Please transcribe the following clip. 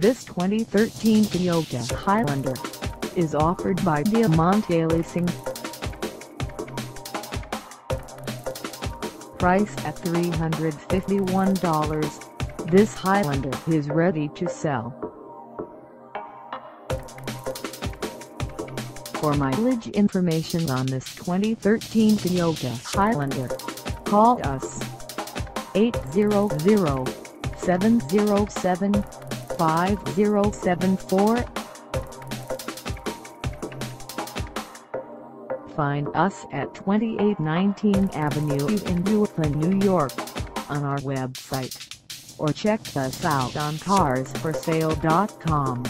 This 2013 Toyota Highlander is offered by Diamante Leasing. Price at $351, this Highlander is ready to sell. For mileage information on this 2013 Toyota Highlander, call us 800-707-5074 Find us at 2819 Avenue in Brooklyn, New York, on our website, or check us out on carsforsale.com.